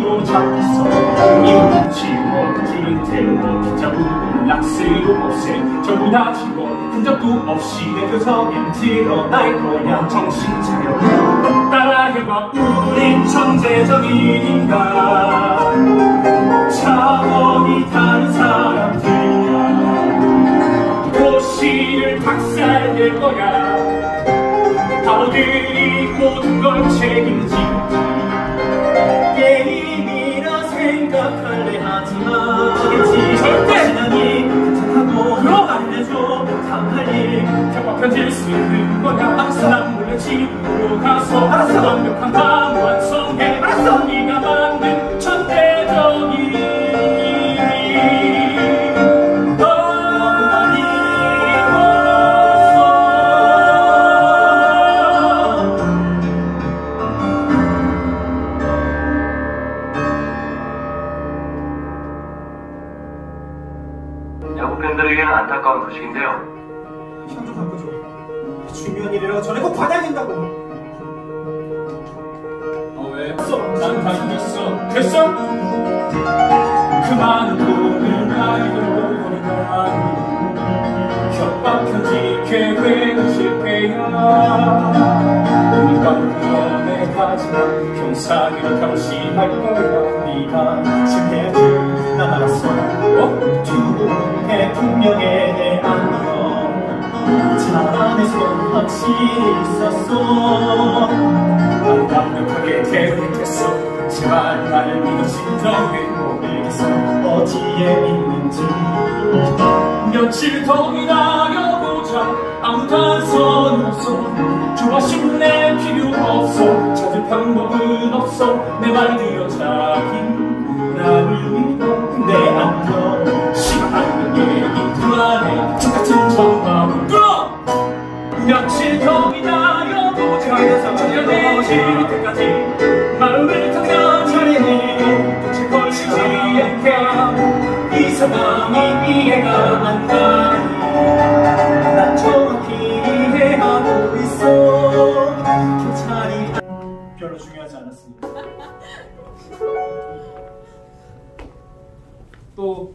주로 잡혔어 이웃 지워 긴 태워 기자부 락스로 없애 전부 다 지워 흔적도 없이 내 표정엔 드러날 거야. 정신 차려. 따라해봐 우린 천재적인인가? 차원이 다른 사람들이야. 도시를 박살낼 거야. 바보들이 모든 걸 책임 편지를 쓰는 거야. 난 몰래 집으로 가서. 완벽한 밤완 야구 팬들에게는 안타까운 소식인데요. 형좀 바꿔줘 중요한 일이라고 전에 꼭 받아야 된다고. 어, 왜? 난다 있어. 됐어? 그 많은 돈을 나이로 버는 건 협박 편지 계획은 실패야. 우리가 병원에 가지만 경사기로 결심할 거야. 네가 실패해줄 난 알았어 어? 두분의 분명에 대한 건손 확실히 있었어. 난 완벽하게 계획했어. 제발 날 믿어 진정해 모르겠어 어디에 있는지. 며칠 더 기다려보자. 아무도 한손 없어 좋아 싶네 필요 없어. 찾을 방법은 없어. 내말 들어 자기 나를 믿어. 내 안녕 더 기다려보자 전혀내질 때까지 마음을 탕자차리니 도체 걸리지 않게 이 상황이 이해가 안 가니 난 정확히 이해하고 있어. 경찰이 별로 중요하지 않았으니까 또